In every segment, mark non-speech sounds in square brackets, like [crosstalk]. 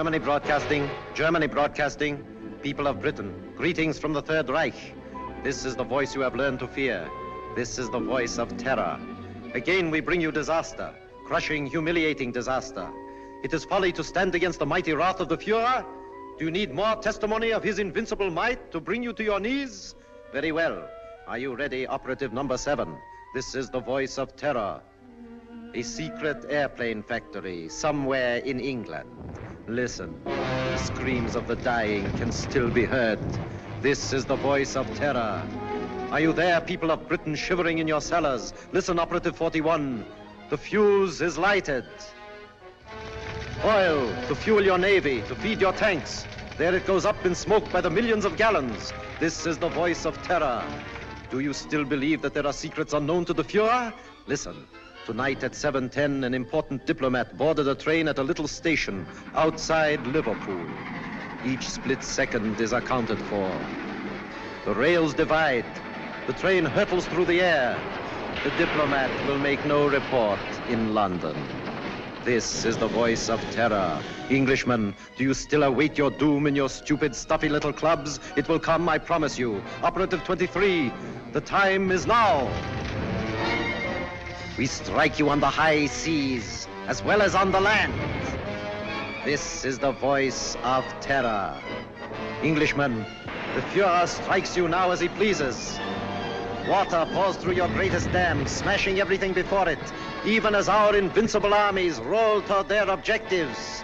Germany Broadcasting, Germany Broadcasting, people of Britain, greetings from the Third Reich. This is the voice you have learned to fear. This is the voice of terror. Again, we bring you disaster, crushing, humiliating disaster. It is folly to stand against the mighty wrath of the Fuhrer. Do you need more testimony of his invincible might to bring you to your knees? Very well. Are you ready, operative number seven? This is the voice of terror. A secret airplane factory somewhere in England. Listen, the screams of the dying can still be heard. This is the voice of terror. Are you there, people of Britain, shivering in your cellars? Listen, Operative 41. The fuse is lighted. Oil to fuel your navy, to feed your tanks. There it goes up in smoke by the millions of gallons. This is the voice of terror. Do you still believe that there are secrets unknown to the Fuhrer? Listen. Tonight at 7.10, an important diplomat boarded a train at a little station outside Liverpool. Each split second is accounted for. The rails divide. The train hurtles through the air. The diplomat will make no report in London. This is the voice of terror. Englishmen, do you still await your doom in your stupid, stuffy little clubs? It will come, I promise you. Operative 23, the time is now. We strike you on the high seas as well as on the land. This is the voice of terror. Englishmen, the Fuhrer strikes you now as he pleases. Water pours through your greatest dam, smashing everything before it, even as our invincible armies roll toward their objectives.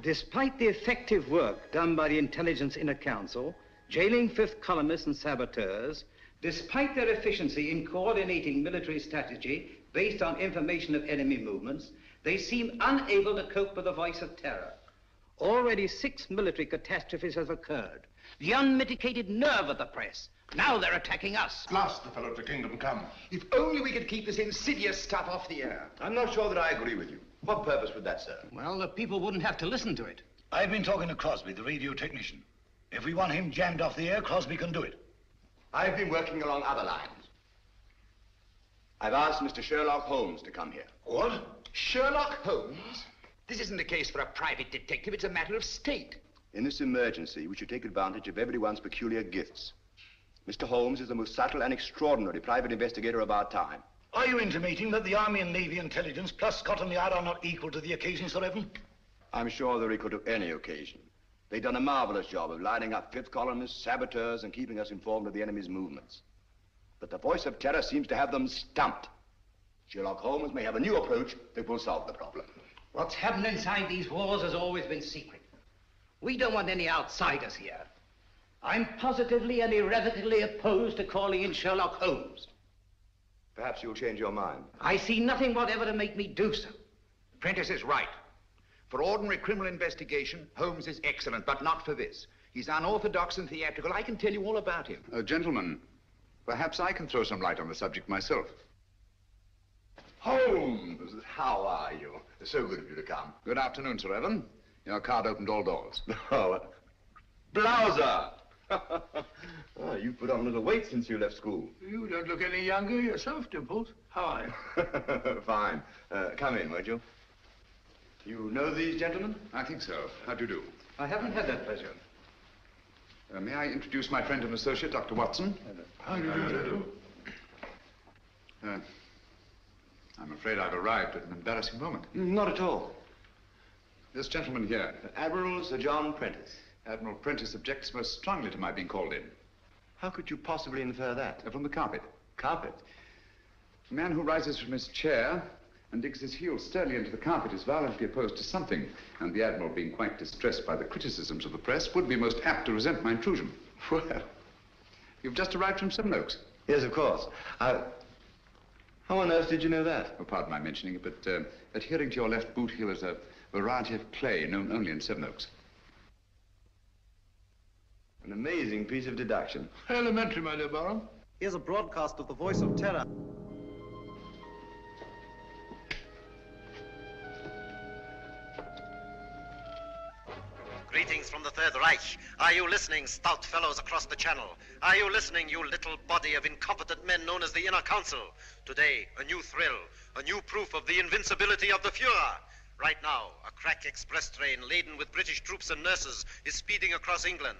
Despite the effective work done by the Intelligence Inner Council, jailing fifth columnists and saboteurs, despite their efficiency in coordinating military strategy based on information of enemy movements, they seem unable to cope with the voice of terror. Already six military catastrophes have occurred. The unmitigated nerve of the press. Now they're attacking us. Blast the fellow to kingdom come. If only we could keep this insidious stuff off the air. I'm not sure that I agree with you. What purpose would that serve? Well, the people wouldn't have to listen to it. I've been talking to Crosby, the radio technician. If we want him jammed off the air, Crosby can do it. I've been working along other lines. I've asked Mr. Sherlock Holmes to come here. What? Sherlock Holmes? This isn't a case for a private detective, it's a matter of state. In this emergency, we should take advantage of everyone's peculiar gifts. Mr. Holmes is the most subtle and extraordinary private investigator of our time. Are you intimating that the Army and Navy intelligence plus Scotland Yard are not equal to the occasion, Sir Evan? I'm sure they're equal to any occasion. They've done a marvelous job of lining up fifth columnists, saboteurs, and keeping us informed of the enemy's movements. But the voice of terror seems to have them stumped. Sherlock Holmes may have a new approach that will solve the problem. What's happened inside these walls has always been secret. We don't want any outsiders here. I'm positively and irrevocably opposed to calling in Sherlock Holmes. Perhaps you'll change your mind. I see nothing whatever to make me do so. Prentice is right. For ordinary criminal investigation, Holmes is excellent, but not for this. He's unorthodox and theatrical. I can tell you all about him. Uh, gentlemen, perhaps I can throw some light on the subject myself. Holmes, how are you? So good of you to come. Good afternoon, Sir Evan. Your card opened all doors. [laughs] Oh, Blouser! oh, [laughs] you've put on a little weight since you left school. You don't look any younger yourself, Dimples. How are you? [laughs] Fine. Uh, come in, won't you? You know these gentlemen? I think so. How do you do? I haven't had that pleasure. Uh, may I introduce my friend and associate, Dr. Watson? How do you do? Uh, I'm afraid I've arrived at an embarrassing moment. Not at all. This gentleman here, Admiral Sir John Prentice. Admiral Prentice, objects most strongly to my being called in. How could you possibly infer that? Uh, from the carpet. Carpet? A man who rises from his chair and digs his heels sternly into the carpet is violently opposed to something, and the Admiral, being quite distressed by the criticisms of the press, would be most apt to resent my intrusion. [laughs] Well, You've just arrived from Seven Oaks. yes, of course. I... How on earth did you know that? Oh, pardon my mentioning it, but uh, adhering to your left boot heel is a variety of clay known only in Seven Oaks. An amazing piece of deduction. Elementary, my dear Barham. Here's a broadcast of the voice of terror. Greetings from the Third Reich. Are you listening, stout fellows across the channel? Are you listening, you little body of incompetent men known as the Inner Council? Today, a new thrill, a new proof of the invincibility of the Fuhrer. Right now, a crack express train laden with British troops and nurses is speeding across England.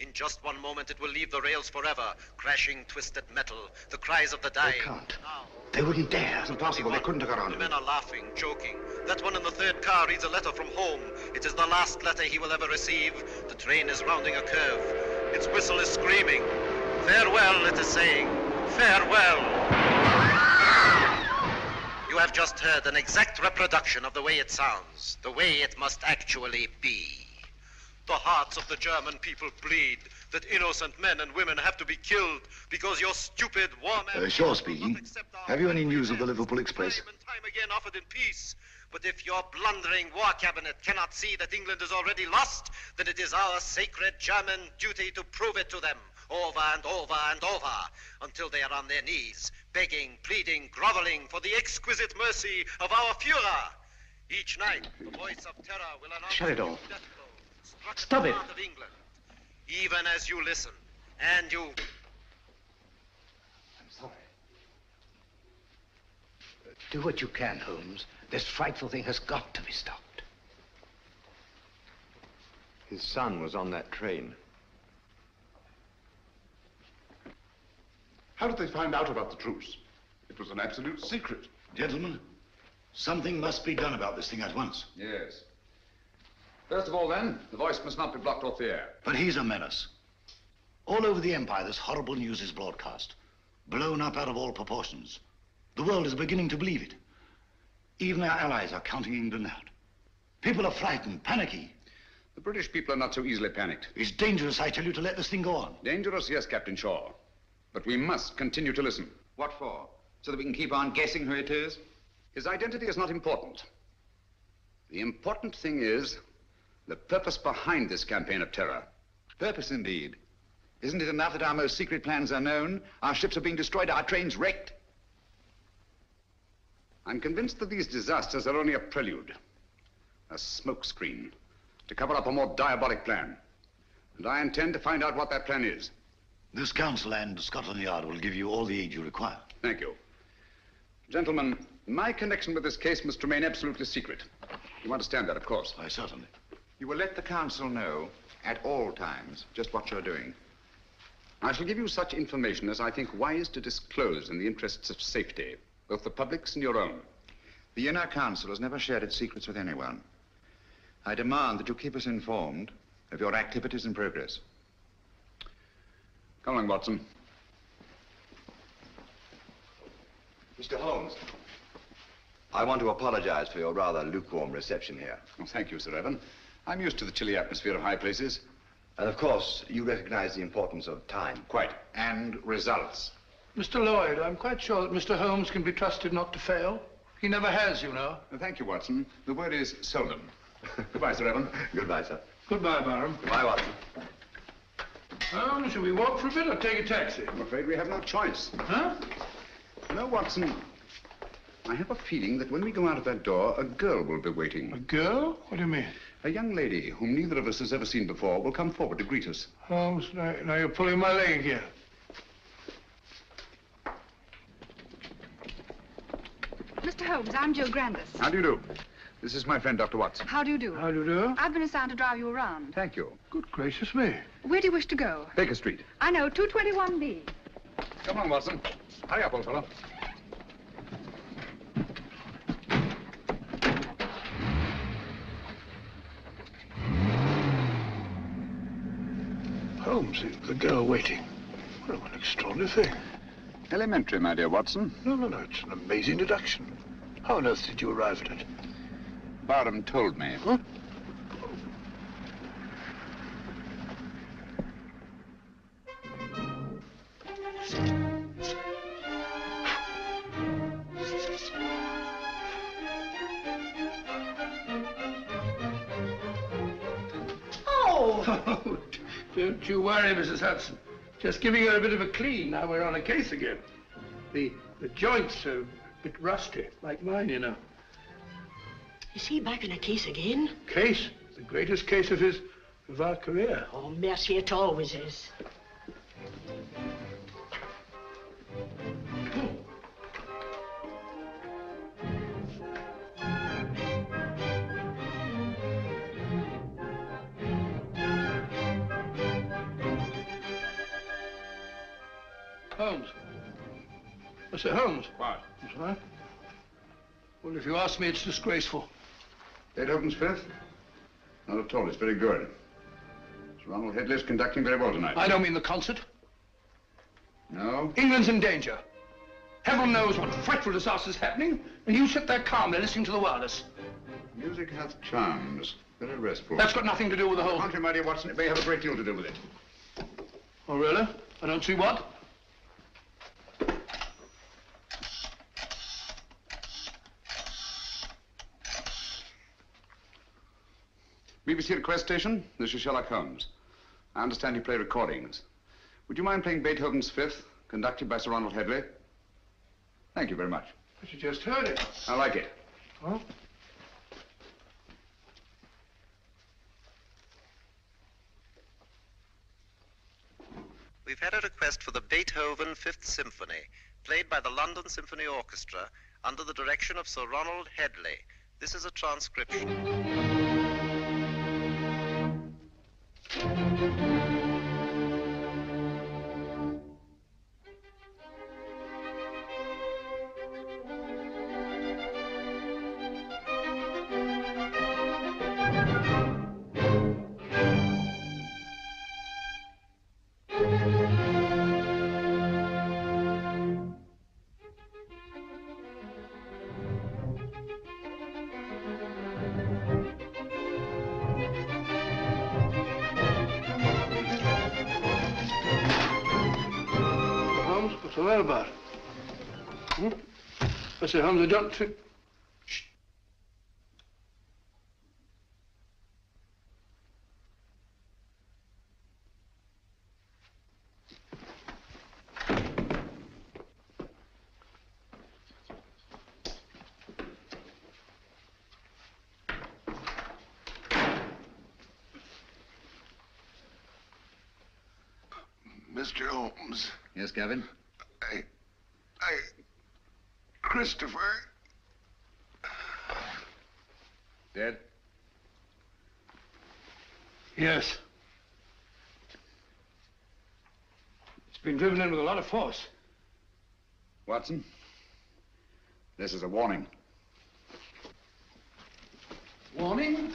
In just one moment, it will leave the rails forever, crashing twisted metal, the cries of the dying. They can't. Now, They wouldn't dare. It's impossible. They couldn't have got on the men are laughing, joking. That one in the third car reads a letter from home. It is the last letter he will ever receive. The train is rounding a curve. Its whistle is screaming. Farewell, it is saying. Farewell. You have just heard an exact reproduction of the way it sounds, the way it must actually be. The hearts of the German people bleed that innocent men and women have to be killed because your stupid war Uh, Shaw speaking. Have you any news of the Liverpool Express? Time and time again offered in peace. But if your blundering war cabinet cannot see that England is already lost, then it is our sacred German duty to prove it to them over and over and over until they are on their knees, begging, pleading, groveling for the exquisite mercy of our Fuhrer. Each night, the voice of terror will announce Shut it off. Death blow, struck Stop it. Of England. Even as you listen, and you I'm sorry. Do what you can, Holmes. This frightful thing has got to be stopped. His son was on that train. How did they find out about the truce? It was an absolute secret. Gentlemen, something must be done about this thing at once. Yes. First of all, then, the voice must not be blocked off the air. But he's a menace. All over the Empire, this horrible news is broadcast, blown up out of all proportions. The world is beginning to believe it. Even our allies are counting England out. People are frightened, panicky. The British people are not so easily panicked. It's dangerous, I tell you, to let this thing go on. Dangerous, yes, Captain Shaw. But we must continue to listen. What for? So that we can keep on guessing who it is? His identity is not important. The important thing is the purpose behind this campaign of terror. Purpose indeed. Isn't it enough that our most secret plans are known? Our ships are being destroyed, our trains wrecked? I'm convinced that these disasters are only a prelude, a smokescreen, to cover up a more diabolic plan. And I intend to find out what that plan is. This council and Scotland Yard will give you all the aid you require. Thank you. Gentlemen, my connection with this case must remain absolutely secret. You understand that, of course. Why, certainly. You will let the council know at all times just what you're doing. I shall give you such information as I think wise to disclose in the interests of safety, both the public's and your own. The Inner Council has never shared its secrets with anyone. I demand that you keep us informed of your activities and progress. Come along, Watson. Mr. Holmes, I want to apologize for your rather lukewarm reception here. Well, thank you, Sir Evan. I'm used to the chilly atmosphere of high places. And of course, you recognize the importance of time. Quite. And results. Mr. Lloyd, I'm quite sure that Mr. Holmes can be trusted not to fail. He never has, you know. Thank you, Watson. The word is seldom. [laughs] Goodbye, Sir Evan. Goodbye, sir. Goodbye, Barham. Goodbye, Watson. Um, shall we walk for a bit or take a taxi? I'm afraid we have no choice. Huh? No, Watson. I have a feeling that when we go out of that door, a girl will be waiting. A girl? What do you mean? A young lady whom neither of us has ever seen before will come forward to greet us. Holmes, now, now you're pulling my leg again. Mr. Holmes, I'm Jill Grandis. How do you do? This is my friend, Dr. Watson. How do you do? How do you do? I've been assigned to drive you around. Thank you. Good gracious me. Where do you wish to go? Baker Street. I know, 221B. Come on, Watson. Hurry up, old fellow. Holmes, the girl waiting. What an extraordinary thing. Elementary, my dear Watson. No, no, no, it's an amazing deduction. How on earth did you arrive at it? Barham told me. Huh? Don't you worry, Mrs. Hudson. Just giving her a bit of a clean. Now we're on a case again. The the joints are a bit rusty, like mine, you know. Is he back in a case again? Case, the greatest case of his of our career. Oh, mercy, it always is. I say, Holmes. What? That's right. Well, if you ask me, it's disgraceful. Beethoven's Fifth? Not at all. It's very good. Sir Ronald Headley's conducting very well tonight. I don't mean the concert. No? England's in danger. Heaven knows what frightful disaster's happening, and you sit there calmly listening to the wireless. Music hath charms. Very restful. That's got nothing to do with the whole... Contrary, my dear Watson, it may have a great deal to do with it. Oh, really? I don't see what. BBC request station, this is Sherlock Holmes. I understand you play recordings. Would you mind playing Beethoven's Fifth, conducted by Sir Ronald Headley? Thank you very much. But you just heard it. I like it. Huh? We've had a request for the Beethoven Fifth Symphony, played by the London Symphony Orchestra under the direction of Sir Ronald Headley. This is a transcription. Holmes, I Holmes, I don't think... Shh. Mr. Holmes, Yes, Gavin? I. I. Christopher. Dead? Yes. It's been driven in with a lot of force. Watson? This is a warning. Warning?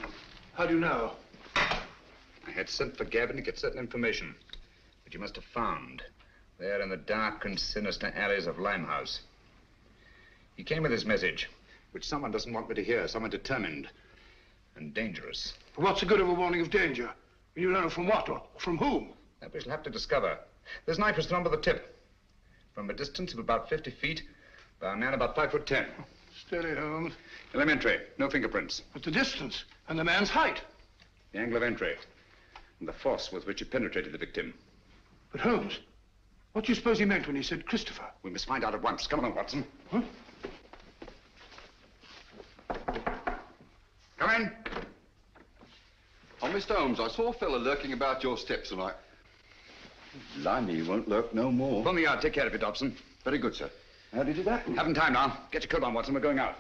How do you know? I had sent for Gavin to get certain information, which you must have found there in the dark and sinister alleys of Limehouse. He came with his message, which someone doesn't want me to hear, someone determined and dangerous. What's the good of a warning of danger? You know from what or from whom? That we shall have to discover. This knife was thrown by the tip, from a distance of about 50 feet, by a man about five foot ten. Steady, Holmes. Elementary, no fingerprints. But the distance and the man's height. The angle of entry, and the force with which it penetrated the victim. But Holmes, what do you suppose he meant when he said Christopher? We must find out at once. Come on, Watson. Huh? Come in. Oh, Mr. Holmes, I saw a fella lurking about your steps and I... Blimey, he won't lurk no more. From the yard. Take care of it, Dobson. Very good, sir. How did it happen? Haven't time now. Get your coat on, Watson. We're going out.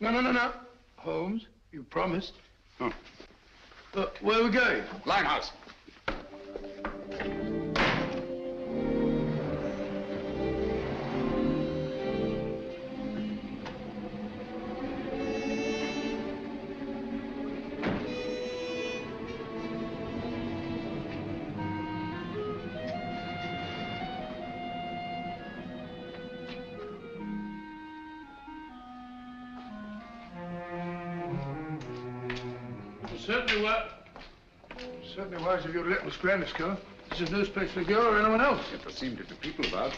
No, no, no, no. Holmes, you promised. Oh. Uh, where are we going? Limehouse. Wise of you to Miss Grandis go. This is no place for the girl or anyone else. Yet there seem to be people about.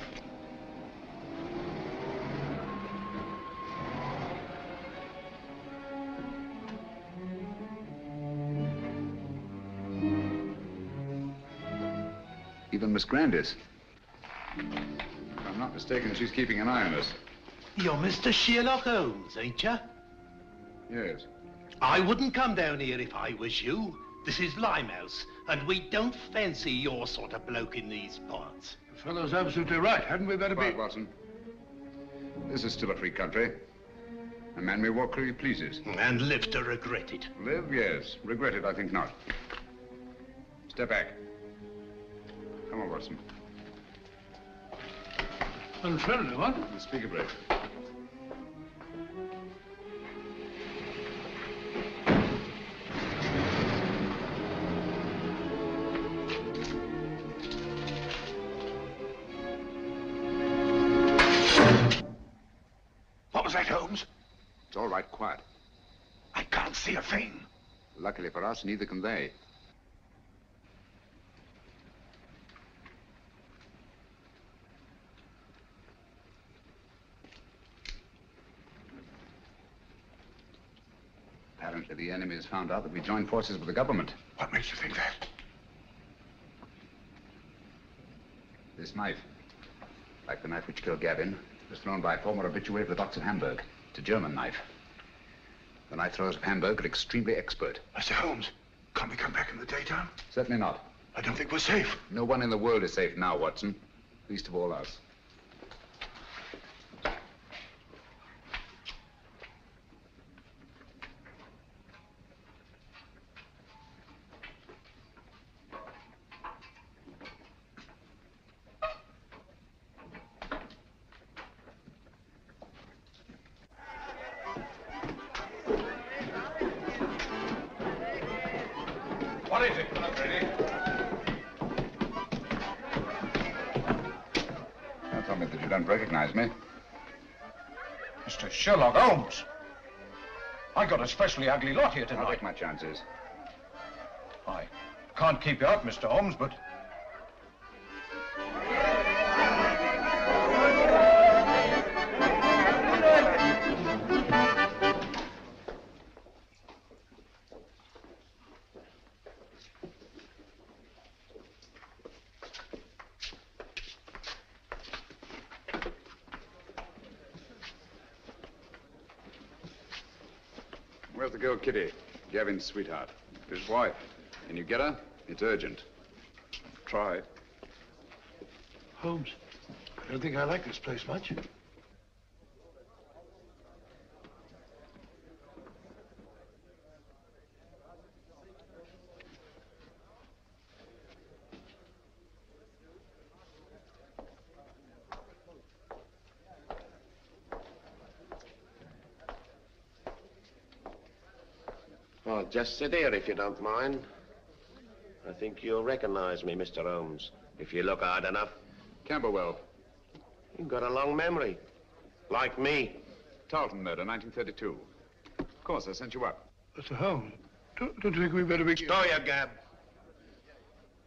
Even Miss Grandis. If I'm not mistaken, she's keeping an eye on us. You're Mr. Sherlock Holmes, ain't you? Yes. I wouldn't come down here if I was you. This is Limehouse, and we don't fancy your sort of bloke in these parts. The fellow's absolutely right. Hadn't we better Quiet, be... Watson. This is still a free country. A man may walk where he pleases. And live to regret it. Live, yes. Regret it, I think not. Step back. Come on, Watson. Unfriendly, what? Unspeakably. What for us, neither can they. Apparently, the enemy has found out that we joined forces with the government. What makes you think that? This knife, like the knife which killed Gavin, was thrown by a former habitué of the docks of Hamburg. It's a German knife. The night throwers of Hamburg are extremely expert. Mr. Holmes, can't we come back in the daytime? Certainly not. I don't think we're safe. No one in the world is safe now, Watson. Least of all us. Mr. Sherlock Holmes. I got a specially ugly lot here tonight. I'll take my chances. I can't keep you out, Mr. Holmes, but Kitty? Gavin's sweetheart. His wife. Can you get her? It's urgent. Try. Holmes, I don't think I like this place much. Well, just sit here if you don't mind. I think you'll recognize me, Mr. Holmes, if you look hard enough. Camberwell. You've got a long memory. Like me. Tarleton murder, 1932. Of course, I sent you up. Mr. Holmes, don't, don't you think we better be... Stow your gab.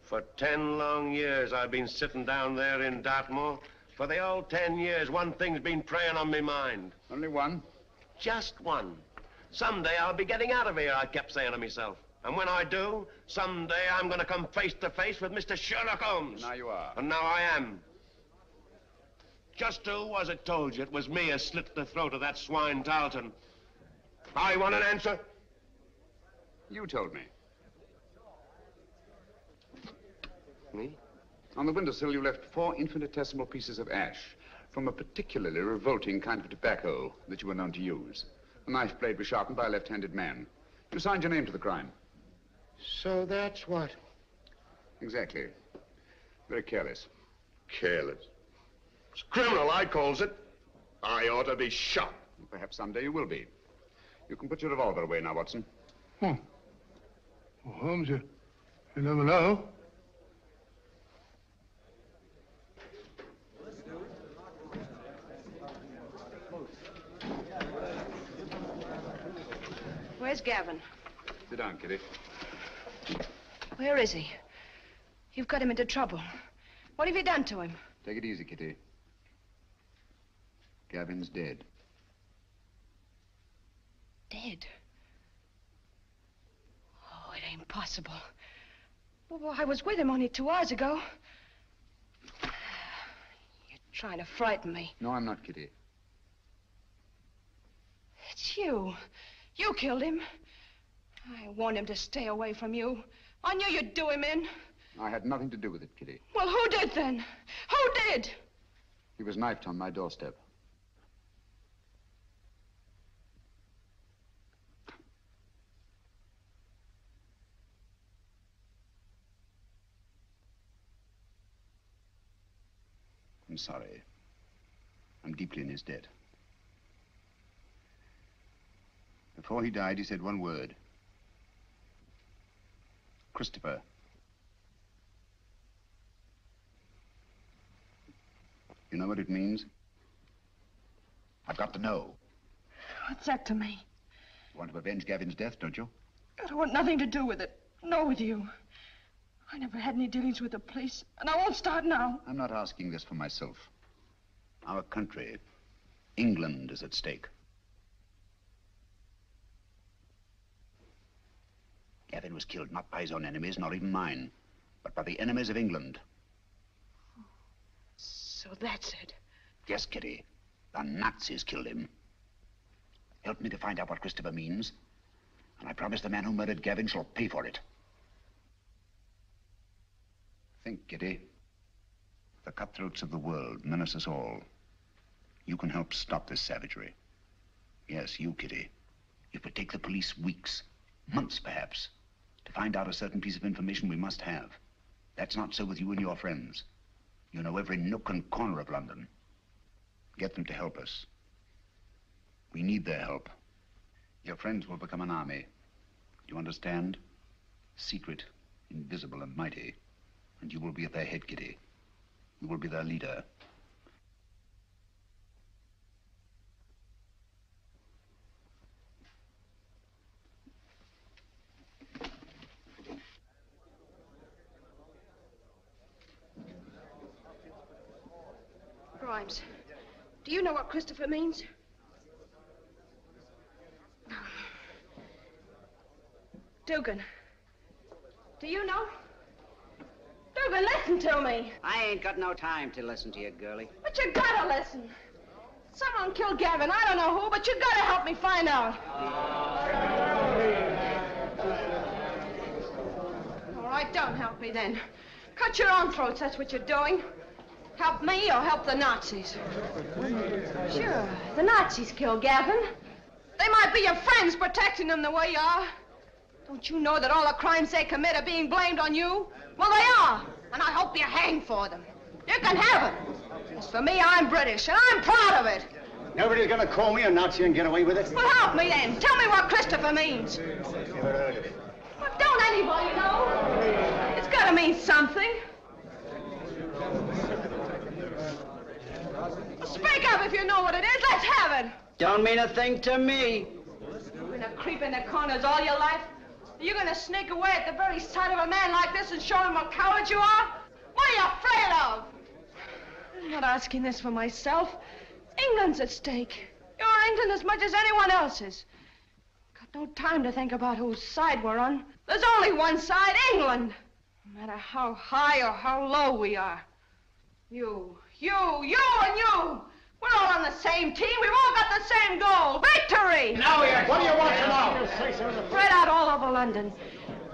For ten long years, I've been sitting down there in Dartmoor. For the old ten years, one thing's been preying on me mind. Only one? Just one. Someday I'll be getting out of here, I kept saying to myself. And when I do, someday I'm going to come face to face with Mr. Sherlock Holmes. Now you are. And now I am. Just who was it told you it was me who slit the throat of that swine Tarleton? I want an answer. You told me. Me? On the windowsill, you left four infinitesimal pieces of ash from a particularly revolting kind of tobacco that you were known to use. The knife blade was sharpened by a left-handed man. You signed your name to the crime. So that's what? Exactly. Very careless. Careless. It's criminal, I calls it. I ought to be shot. Perhaps someday you will be. You can put your revolver away now, Watson. Hmm. Well, Holmes, you, you never know. Where's Gavin? Sit down, Kitty. Where is he? You've got him into trouble. What have you done to him? Take it easy, Kitty. Gavin's dead. Dead. Oh, it ain't possible. Well, I was with him only two hours ago. You're trying to frighten me. No, I'm not, Kitty. It's you. You killed him. I warned him to stay away from you. I knew you'd do him in. I had nothing to do with it, Kitty. Well, who did then? Who did? He was knifed on my doorstep. I'm sorry. I'm deeply in his debt. Before he died, he said one word. Christopher. You know what it means? I've got to know. What's that to me? You want to avenge Gavin's death, don't you? I don't want nothing to do with it. Nor with you. I never had any dealings with the police, and I won't start now. I'm not asking this for myself. Our country, England, is at stake. Gavin was killed not by his own enemies, not even mine, but by the enemies of England. So that's it. Yes, Kitty. The Nazis killed him. Help me to find out what Christopher means, and I promise the man who murdered Gavin shall pay for it. Think, Kitty. The cutthroats of the world menace us all. You can help stop this savagery. Yes, you, Kitty. It would take the police weeks, months perhaps, to find out a certain piece of information we must have. That's not so with you and your friends. You know every nook and corner of London. Get them to help us. We need their help. Your friends will become an army. You understand? Secret, invisible, and mighty. And you will be at their head, Kitty. You will be their leader. Grimes, do you know what Christopher means? Dugan, do you know? Dugan, listen to me. I ain't got no time to listen to you, girlie. But you gotta listen. Someone killed Gavin. I don't know who, but you gotta help me find out. All right, don't help me then. Cut your own throats, that's what you're doing. Help me or help the Nazis. Sure, the Nazis killed Gavin. They might be your friends protecting them the way you are. Don't you know that all the crimes they commit are being blamed on you? Well, they are, and I hope you hang for them. You can have it. As for me, I'm British, and I'm proud of it. Nobody's gonna call me a Nazi and get away with it. Well, help me then. Tell me what Christopher means. Never heard of it. But don't anybody know? It's got to mean something. Speak up if you know what it is. Let's have it. Don't mean a thing to me. You're gonna creep in the corners all your life? You're you gonna sneak away at the very sight of a man like this and show him what cowards you are? What are you afraid of? I'm not asking this for myself. England's at stake. You're England as much as anyone else's. Got no time to think about whose side we're on. There's only one side, England. No matter how high or how low we are. You, you, you, and you. We're all on the same team. We've all got the same goal. Victory! Now, Ian, what do you want to know? Spread out all over London.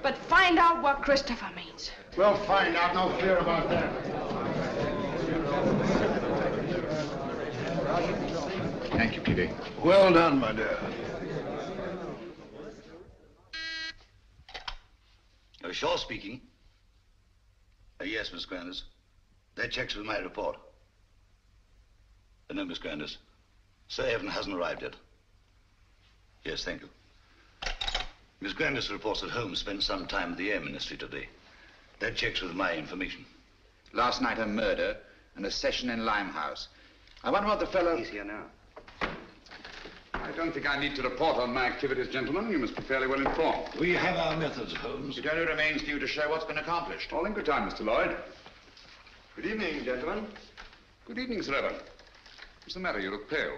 But find out what Christopher means. We'll find out. No fear about that. Thank you, Peter. Well done, my dear. Uh, Shaw speaking. Uh, yes, Miss Grandis. That checks with my report. Uh, no, Miss Grandis. Sir Evan hasn't arrived yet. Yes, thank you. Miss Grandis reports that Holmes spent some time at the Air Ministry today. That checks with my information. Last night a murder and a session in Limehouse. I wonder what the fellow... He's here now. I don't think I need to report on my activities, gentlemen. You must be fairly well informed. We have our methods, Holmes. It only remains for you to show what's been accomplished. All in good time, Mr. Lloyd. Good evening, gentlemen. Good evening, Sir Evan. What's the matter? You look pale.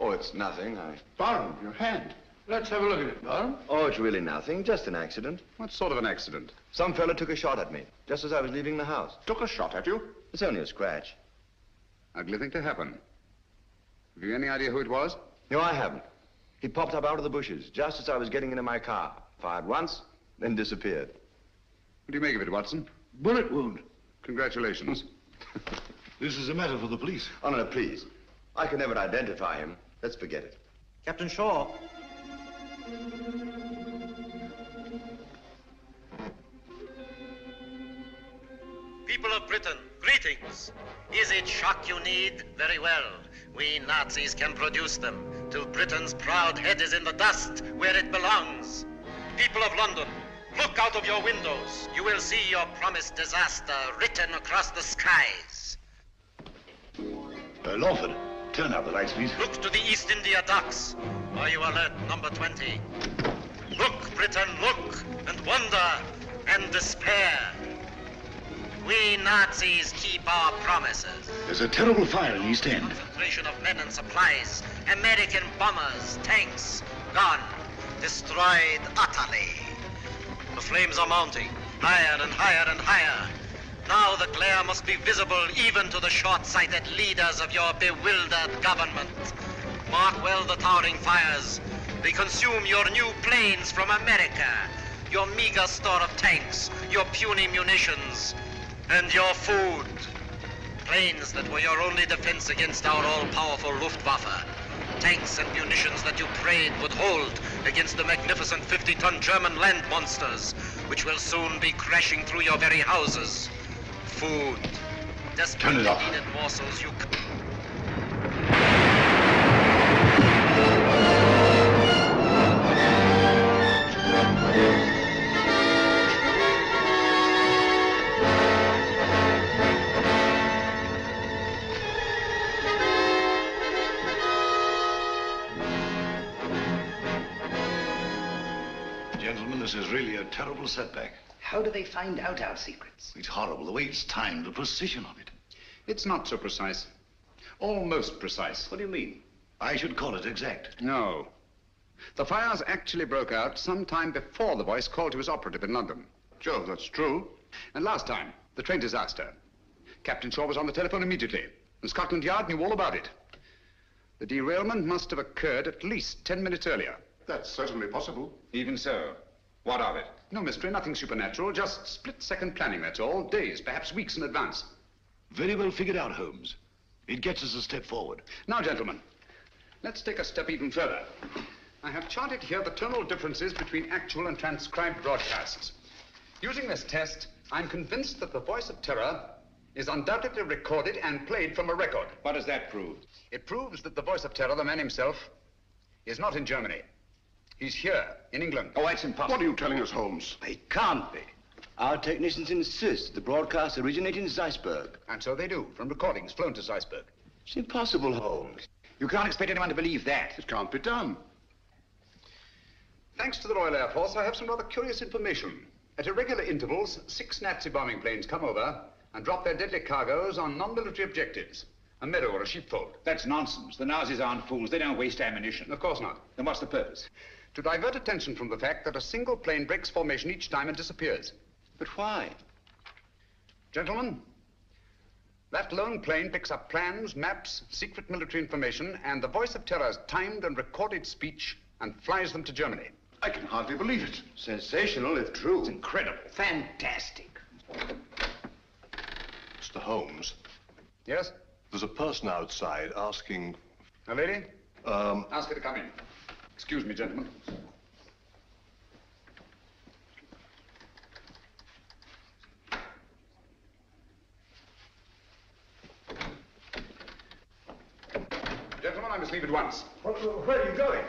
Oh, it's nothing. I... Barham, your hand. Let's have a look at it, Barham. Oh, it's really nothing. Just an accident. What sort of an accident? Some fellow took a shot at me, just as I was leaving the house. Took a shot at you? It's only a scratch. Ugly thing to happen. Have you any idea who it was? No, I haven't. He popped up out of the bushes just as I was getting into my car. Fired once, then disappeared. What do you make of it, Watson? Bullet wound. Congratulations. This is a matter for the police. Oh, no, no, please. I can never identify him. Let's forget it. Captain Shaw. People of Britain, greetings. Is it shock you need? Very well. We Nazis can produce them till Britain's proud head is in the dust where it belongs. People of London, look out of your windows. You will see your promised disaster written across the skies. Uh, Lawford, turn out the lights, please. Look to the East India docks. Are you alert, number 20? Look, Britain, look, and wonder, and despair. We Nazis keep our promises. There's a terrible fire in East End. Concentration of men and supplies. American bombers, tanks, gone. Destroyed utterly. The flames are mounting, higher and higher and higher. Now the glare must be visible even to the short-sighted leaders of your bewildered government. Mark well the towering fires. They consume your new planes from America, your meager store of tanks, your puny munitions, and your food. Planes that were your only defense against our all-powerful Luftwaffe. Tanks and munitions that you prayed would hold against the magnificent 50-ton German land monsters, which will soon be crashing through your very houses. Food. Desperately Turn it off. morsels you... Gentlemen, this is really a terrible setback. How do they find out our secrets? It's horrible. The way it's timed, the precision of it. It's not so precise. Almost precise. What do you mean? I should call it exact. No. The fires actually broke out sometime before the voice called to his operative in London. Joe, that's true. And last time, the train disaster. Captain Shaw was on the telephone immediately, and Scotland Yard knew all about it. The derailment must have occurred at least ten minutes earlier. That's certainly possible. Even so. What of it? No mystery, nothing supernatural, just split-second planning, that's all. Days, perhaps weeks in advance. Very well figured out, Holmes. It gets us a step forward. Now, gentlemen, let's take a step even further. I have charted here the tonal differences between actual and transcribed broadcasts. Using this test, I'm convinced that the voice of terror is undoubtedly recorded and played from a record. What does that prove? It proves that the voice of terror, the man himself, is not in Germany. He's here, in England. Oh, that's impossible. What are you telling us, Holmes? They can't be. Our technicians insist the broadcast originated in Zeisberg. And so they do, from recordings flown to Zeisberg. It's impossible, Holmes. You can't expect anyone to believe that. It can't be done. Thanks to the Royal Air Force, I have some rather curious information. At irregular intervals, six Nazi bombing planes come over and drop their deadly cargoes on non-military objectives. A meadow or a sheepfold. That's nonsense. The Nazis aren't fools. They don't waste ammunition. Of course not. Then what's the purpose? To divert attention from the fact that a single plane breaks formation each time and disappears. But why? Gentlemen, that lone plane picks up plans, maps, secret military information, and the voice of terror's timed and recorded speech and flies them to Germany. I can hardly believe it. Sensational, if true. It's incredible. Fantastic. Mr. Holmes, Yes? there's a person outside asking. A lady? Um, Ask her to come in. Excuse me, gentlemen. Gentlemen, I must leave at once. Where are you going?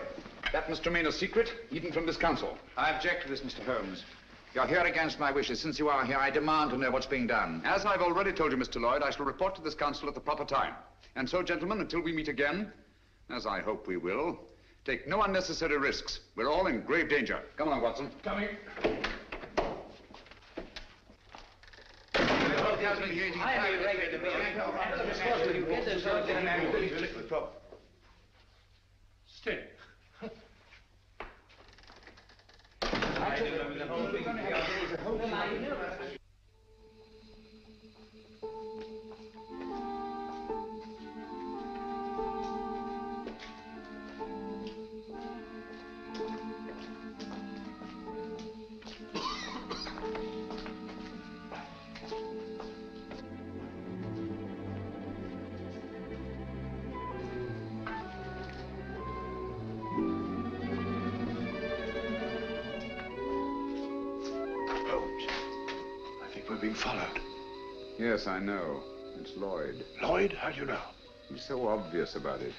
That must remain a secret, even from this council. I object to this, Mr. Holmes. You're here against my wishes. Since you are here, I demand to know what's being done. As I've already told you, Mr. Lloyd, I shall report to this council at the proper time. And so, gentlemen, until we meet again, as I hope we will, take no unnecessary risks. We're all in grave danger. Come along, Watson. Coming. Steady. being Yes, I know. It's Lloyd. Lloyd, how do you know? He's so obvious about it.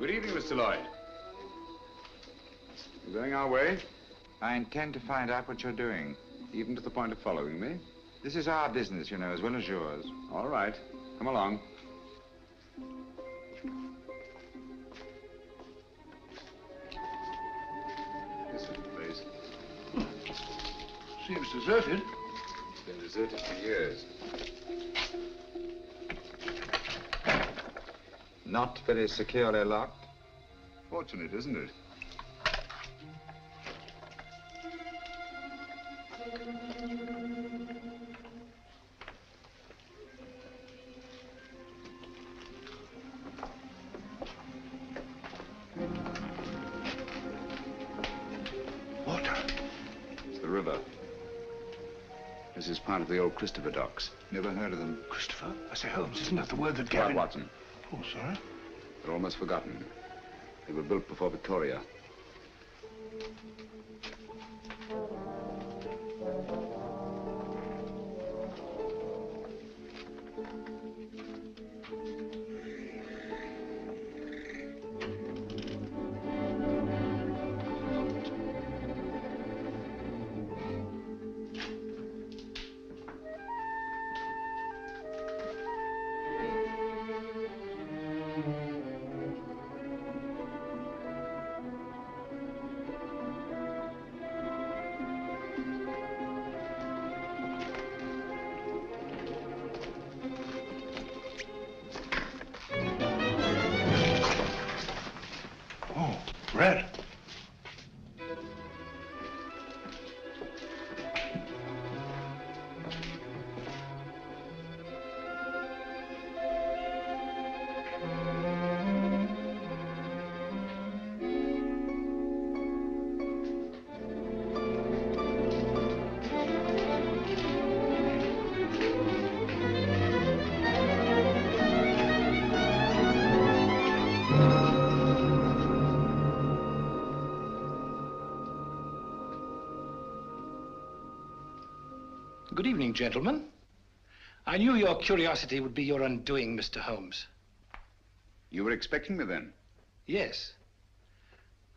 Good evening, Mr. Lloyd. You going our way? I intend to find out what you're doing. Even to the point of following me? This is our business, you know, as well as yours. All right. Come along. Seems deserted. It's been deserted for years. Not very securely locked. Fortunate, isn't it? Part of the old Christopher docks. Never heard of them? Christopher? I say, Holmes, isn't that the word that Clark Gavin... Watson. Oh, sorry. They're almost forgotten. They were built before Victoria. Evening, gentlemen. I knew your curiosity would be your undoing, Mr. Holmes. You were expecting me then? Yes.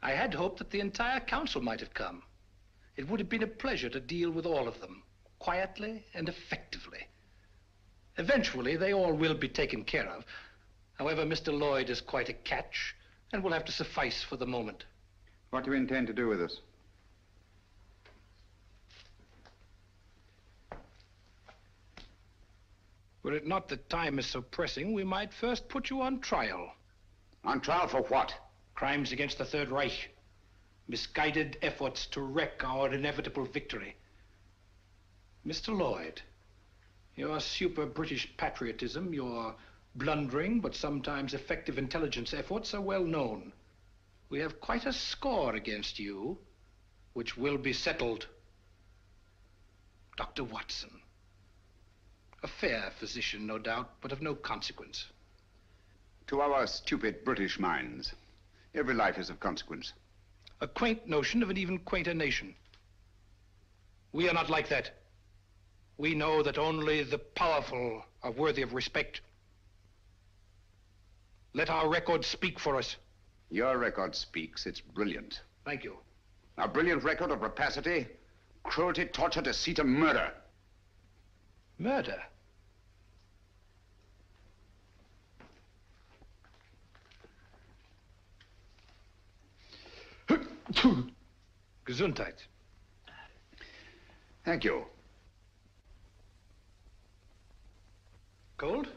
I had hoped that the entire council might have come. It would have been a pleasure to deal with all of them, quietly and effectively. Eventually, they all will be taken care of. However, Mr. Lloyd is quite a catch and will have to suffice for the moment. What do you intend to do with us? Were it not that time is so pressing, we might first put you on trial. On trial for what? Crimes against the Third Reich. Misguided efforts to wreck our inevitable victory. Mr. Lloyd, your super British patriotism, your blundering but sometimes effective intelligence efforts are well known. We have quite a score against you, which will be settled. Dr. Watson. A fair physician, no doubt, but of no consequence. To our stupid British minds, every life is of consequence. A quaint notion of an even quainter nation. We are not like that. We know that only the powerful are worthy of respect. Let our record speak for us. Your record speaks. It's brilliant. Thank you. A brilliant record of rapacity, cruelty, torture, deceit, and murder. Murder? [coughs] Gesundheit. Thank you. Cold?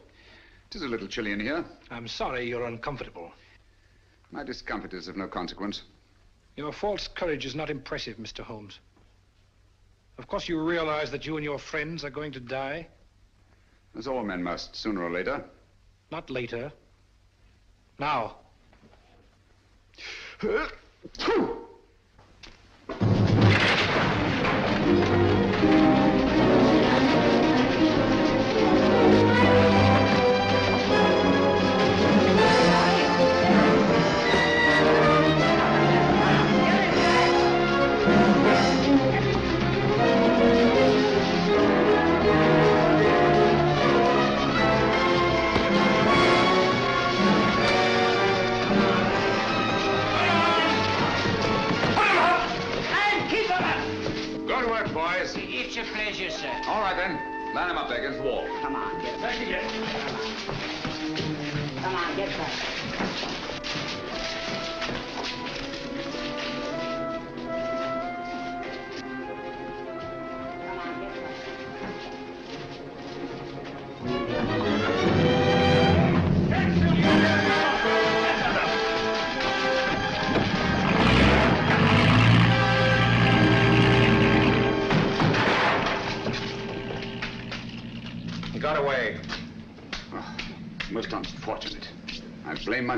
It is a little chilly in here. I'm sorry you're uncomfortable. My discomfort is of no consequence. Your false courage is not impressive, Mr. Holmes. Of course, you realize that you and your friends are going to die. As all men must, sooner or later. Not later. Now. [laughs] up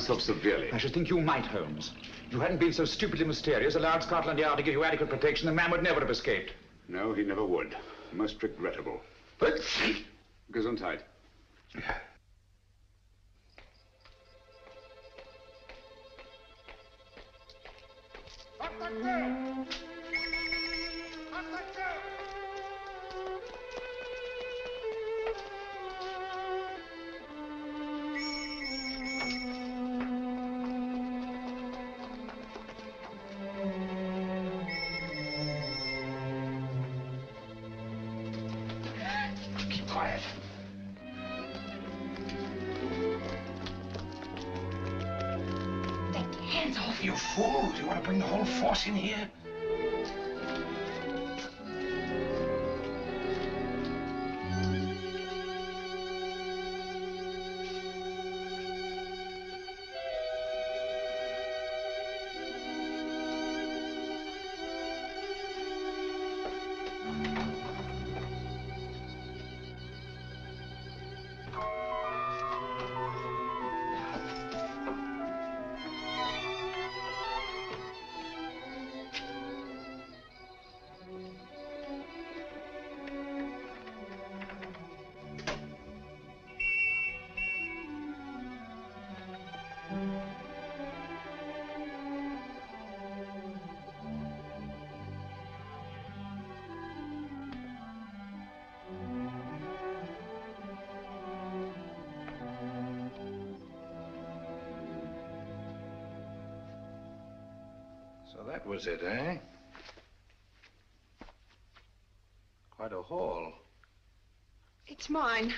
myself severely. I should think you might, Holmes. If you hadn't been so stupidly mysterious, allowed Scotland Yard to give you adequate protection, the man would never have escaped. No, he never would. Most regrettable. But... Gesundheit. Keep the in here? So that was it, eh? Quite a haul. It's mine.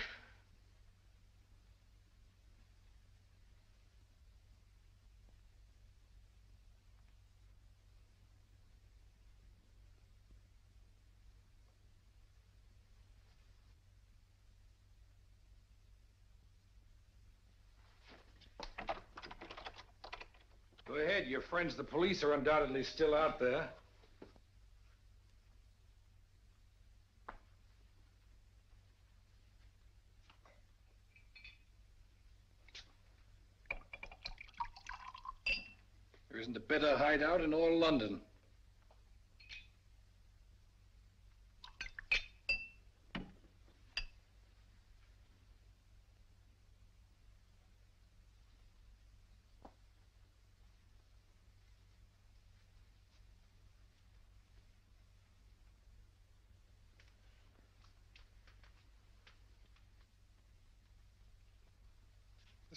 Go ahead. Your friends, the police, are undoubtedly still out there. There isn't a better hideout in all London.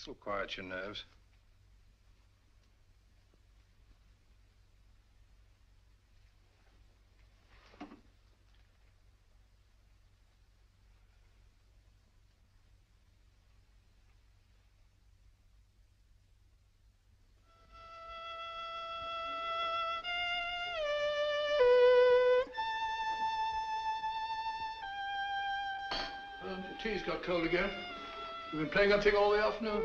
This will quiet your nerves. The tea's got cold again. You've been playing that thing all the afternoon?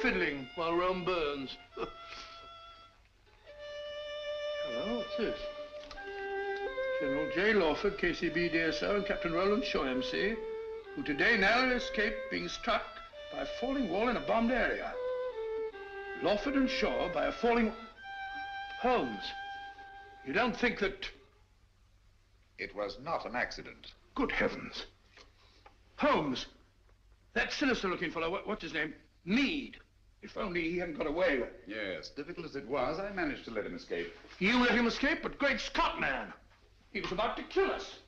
Fiddling while Rome burns. [laughs] Hello, what's this? General J. Lawford, KCB DSO, and Captain Roland Shaw, MC, who today narrowly escaped being struck by a falling wall in a bombed area. Lawford and Shaw by a falling... Holmes, you don't think that... It was not an accident. Good heavens. Holmes, that sinister-looking fellow, what, what's his name? Meade. If only he hadn't got away. Yes, difficult as it was, I managed to let him escape. You let him escape, but great Scott, man. He was about to kill us.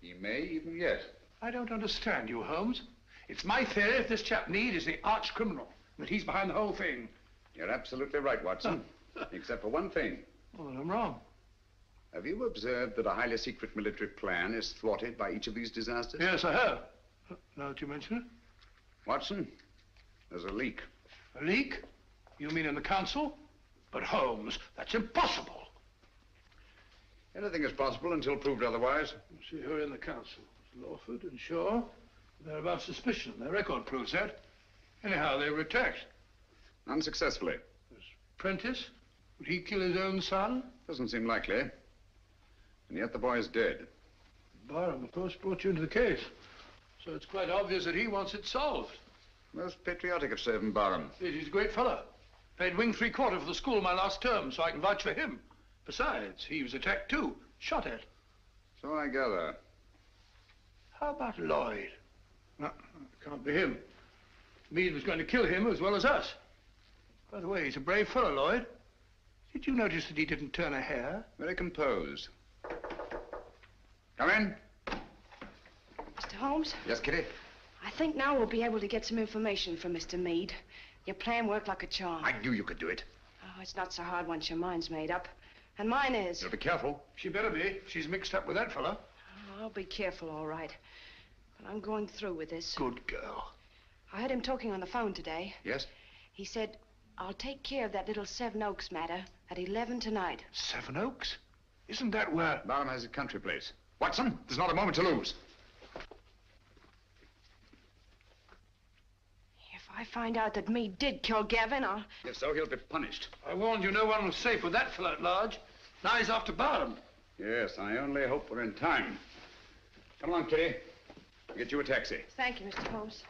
He may even yet. I don't understand you, Holmes. It's my theory that this chap Meade is the arch criminal, that he's behind the whole thing. You're absolutely right, Watson. [laughs] Except for one thing. Well, I'm wrong. Have you observed that a highly secret military plan is thwarted by each of these disasters? Yes, I have. Now that you mention it. Watson, there's a leak. A leak? You mean in the council? But Holmes, that's impossible. Anything is possible until proved otherwise. See who are in the council. Lawford and Shaw. They're above suspicion. Their record proves that. Anyhow, they were attacked. Unsuccessfully. There's Prentice? Would he kill his own son? Doesn't seem likely. And yet the boy is dead. Barham, of course, brought you into the case. So it's quite obvious that he wants it solved. Most patriotic of Sir Evan Barham. He's a great fellow. Paid wing three quarter for the school my last term, so I can vouch for him. Besides, he was attacked too, shot at. So I gather. How about Lloyd? No, it can't be him. Meade was going to kill him as well as us. By the way, he's a brave fellow, Lloyd. Did you notice that he didn't turn a hair? Very composed. Come in. Mr. Holmes, Yes, Kitty? I think now we'll be able to get some information from Mr. Meade. Your plan worked like a charm. I knew you could do it. Oh, it's not so hard once your mind's made up. And mine is. You'll be careful. She better be. She's mixed up with that fellow. Oh, I'll be careful, all right. But I'm going through with this. Good girl. I heard him talking on the phone today. Yes? He said, I'll take care of that little Sevenoaks matter at 11 tonight. Sevenoaks? Isn't that where... Barham has a country place. Watson, there's not a moment to lose. If I find out that Meade did kill Gavin, I'll... If so, he'll be punished. I warned you no one was safe with that fellow at large. Now he's after Barham. Yes, I only hope we're in time. Come along, Kitty. I'll get you a taxi. Thank you, Mr. Holmes.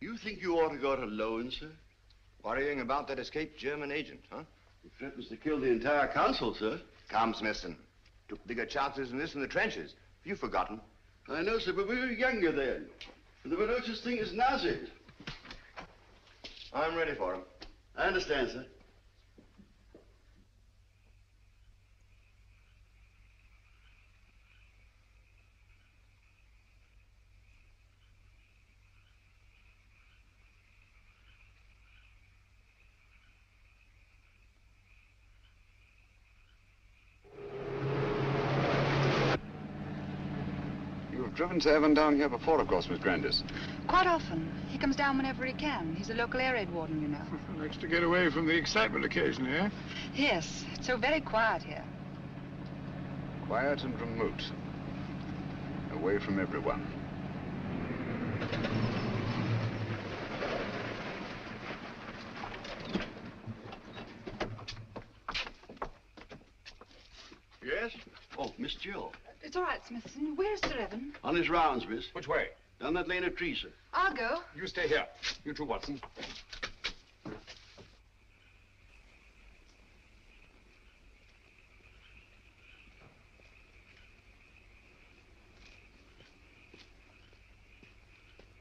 You think you ought to go it alone, sir? Worrying about that escaped German agent, huh? He threatens to kill the entire council, sir. Calm, Smithson. Took bigger chances than this in the trenches. Have You've forgotten. I know, sir, but we were younger then. And there were no such thing as Nazis. I'm ready for him. I understand, sir. You've driven Evan down here before, of course, Miss Grandis. Quite often. He comes down whenever he can. He's a local air raid warden, you know. [laughs] Likes to get away from the excitement occasionally, eh? Yes, it's so very quiet here. Quiet and remote. Away from everyone. Yes? Oh, Miss Jill. It's all right, Smithson. Where's Sir Evan? On his rounds, miss. Which way? Down that lane of trees, sir. I'll go. You stay here. You too, Watson.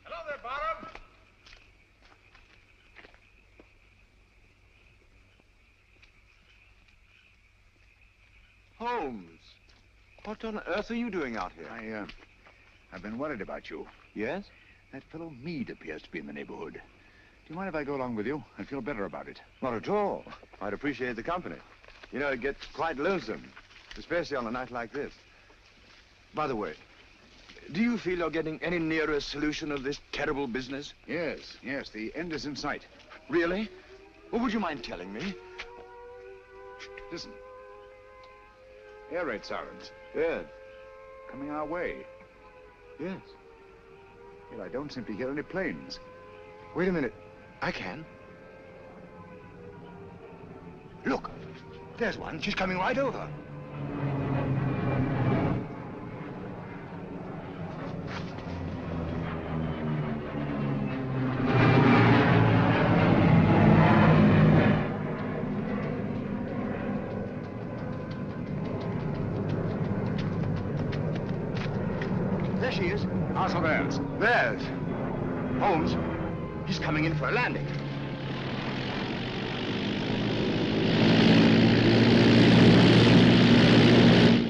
Hello there, Barham. Holmes, what on earth are you doing out here? I, uh, I've been worried about you. Yes? That fellow Meade appears to be in the neighborhood. Do you mind if I go along with you? I feel better about it. Not at all. I'd appreciate the company. You know, it gets quite lonesome, especially on a night like this. By the way, do you feel you're getting any nearer a solution of this terrible business? Yes, yes, the end is in sight. Really? Well, would you mind telling me? Listen. Air raid sirens. Yes. Coming our way. Yes. Yet I don't seem to hear any planes. Wait a minute. I can. Look, there's one. She's coming right over. There she is. Ours or theirs? Theirs. Holmes, he's coming in for a landing.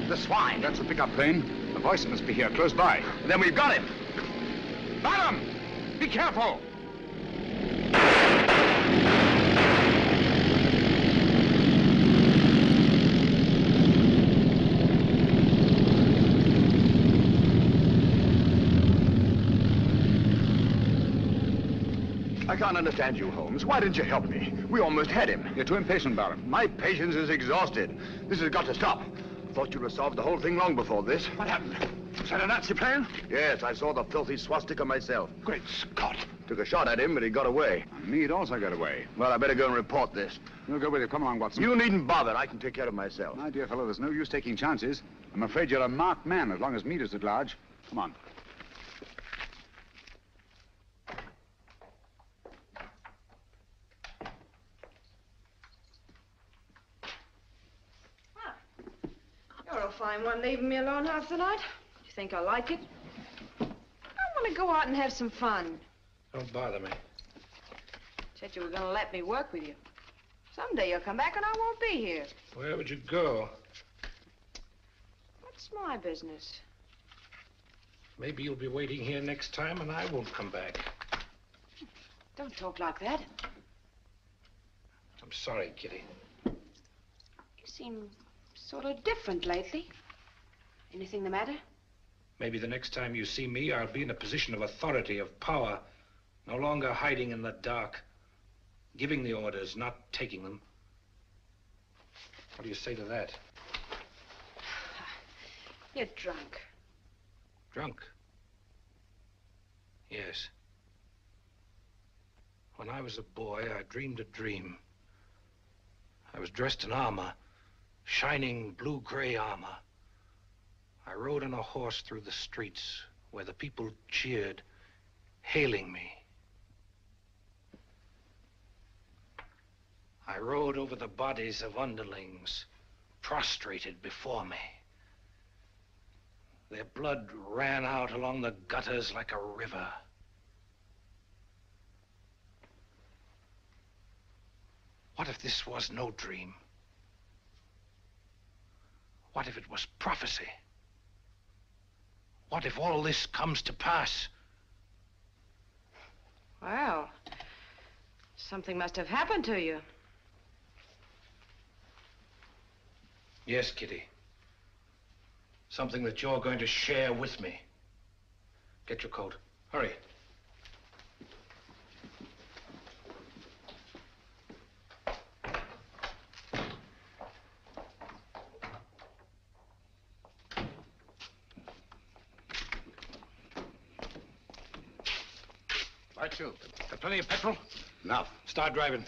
The swine. That's the pickup plane. The voice must be here, close by. Then we've got him. Madam, Be careful! Can't understand you, Holmes. Why didn't you help me? We almost had him. You're too impatient, Barham. My patience is exhausted. This has got to stop. Thought you'd have solved the whole thing long before this. What happened? Was that a Nazi plan? Yes, I saw the filthy swastika myself. Great Scott. Took a shot at him, but he got away. Meade also got away. Well, I better go and report this. You'll go with you. Come along, Watson. You needn't bother. I can take care of myself. My dear fellow, there's no use taking chances. I'm afraid you're a marked man as long as Meade is at large. Come on. Fine one leaving me alone half the night. You think I like it? I want to go out and have some fun. Don't bother me. Said you were going to let me work with you. Someday you'll come back and I won't be here. Where would you go? What's my business? Maybe you'll be waiting here next time and I won't come back. Don't talk like that. I'm sorry, Kitty. You seem sort of different lately. Anything the matter? Maybe the next time you see me, I'll be in a position of authority, of power. No longer hiding in the dark. Giving the orders, not taking them. What do you say to that? [sighs] You're drunk. Drunk? Yes. When I was a boy, I dreamed a dream. I was dressed in armor, shining blue-gray armor. I rode on a horse through the streets where the people cheered, hailing me. I rode over the bodies of underlings prostrated before me. Their blood ran out along the gutters like a river. What if this was no dream? What if it was prophecy? What if all this comes to pass? Well, something must have happened to you. Yes, Kitty. Something that you're going to share with me. Get your coat. Hurry. Right, you. Got plenty of petrol? Enough. Start driving.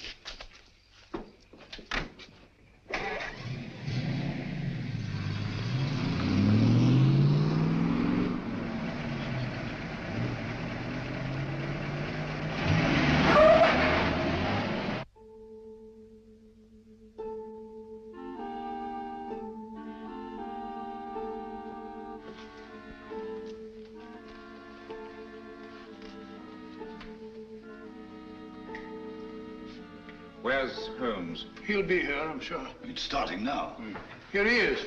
He'll be here, I'm sure. It's starting now. Hmm. Here he is.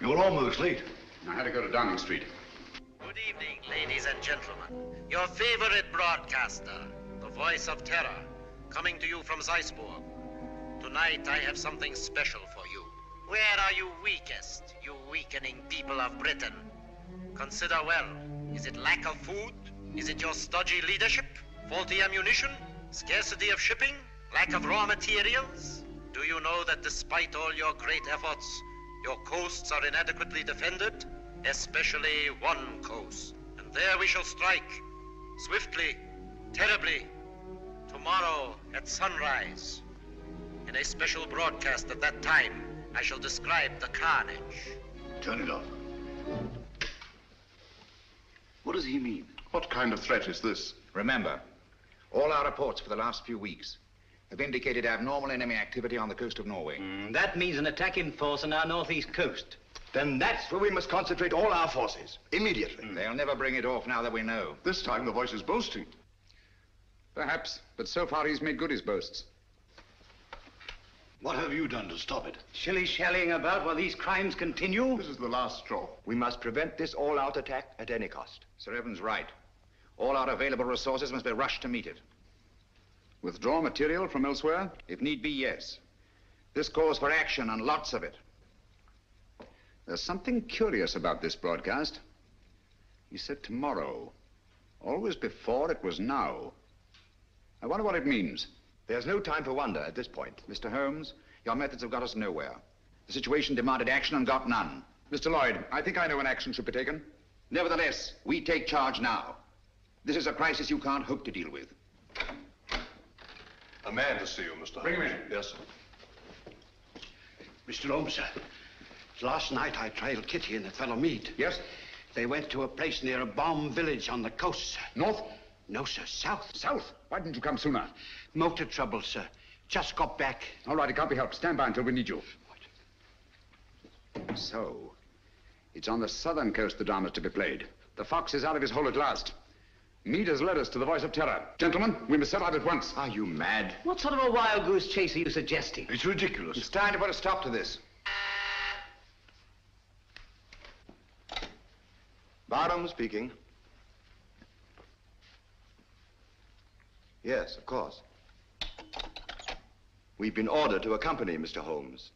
You're almost late. I had to go to Downing Street. Good evening, ladies and gentlemen. Your favorite broadcaster, the voice of terror, coming to you from Zeisburg. Tonight I have something special for you. Where are you weakest, you weakening people of Britain? Consider well. Is it lack of food? Is it your stodgy leadership? Faulty ammunition? Scarcity of shipping? Lack of raw materials? Do you know that despite all your great efforts, your coasts are inadequately defended? Especially one coast. And there we shall strike. Swiftly, terribly. Tomorrow at sunrise. In a special broadcast at that time, I shall describe the carnage. Turn it off. What does he mean? What kind of threat is this? Remember, all our reports for the last few weeks have indicated abnormal enemy activity on the coast of Norway. Hmm, that means an attack in force on our northeast coast. Then that's where we must concentrate all our forces. Immediately. Hmm. They'll never bring it off now that we know. This time the voice is boasting. Perhaps, but so far he's made good his boasts. What have you done to stop it? Shilly-shallying about while these crimes continue? This is the last straw. We must prevent this all-out attack at any cost. Sir Evans right. All our available resources must be rushed to meet it. Withdraw material from elsewhere? If need be, yes. This calls for action and lots of it. There's something curious about this broadcast. He said tomorrow. Always before it was now. I wonder what it means. There's no time for wonder at this point. Mr. Holmes, your methods have got us nowhere. The situation demanded action and got none. Mr. Lloyd, I think I know when action should be taken. Nevertheless, we take charge now. This is a crisis you can't hope to deal with. A man to see you, Mr. Holmes. Bring him in. Yes, sir. Mr. Holmes, sir. Last night I trailed Kitty and that fellow Meade. Yes? They went to a place near a bomb village on the coast, sir. North? No, sir. South. South? Why didn't you come sooner? Motor trouble, sir. Just got back. All right, it can't be helped. Stand by until we need you. So, it's on the southern coast the drama's to be played. The fox is out of his hole at last. Meade has led us to the voice of terror. Gentlemen, we must set out at once. Are you mad? What sort of a wild goose chase are you suggesting? It's ridiculous. It's time to put a stop to this. Barham speaking. Yes, of course. We've been ordered to accompany Mr. Holmes.